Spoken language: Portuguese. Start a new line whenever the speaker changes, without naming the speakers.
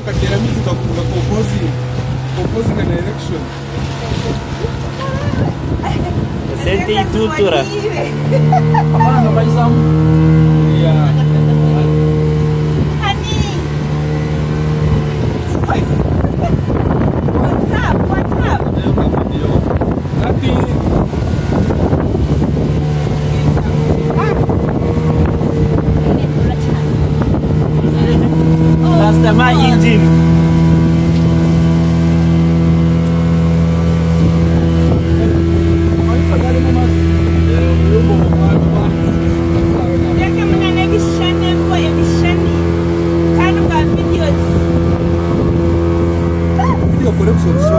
ukatera music kuga composing composing and direction
Sente e cultura.
Hapana, vai usar
yeah Nothing.
Malzeme incir. Yok, öyle bir şey soru.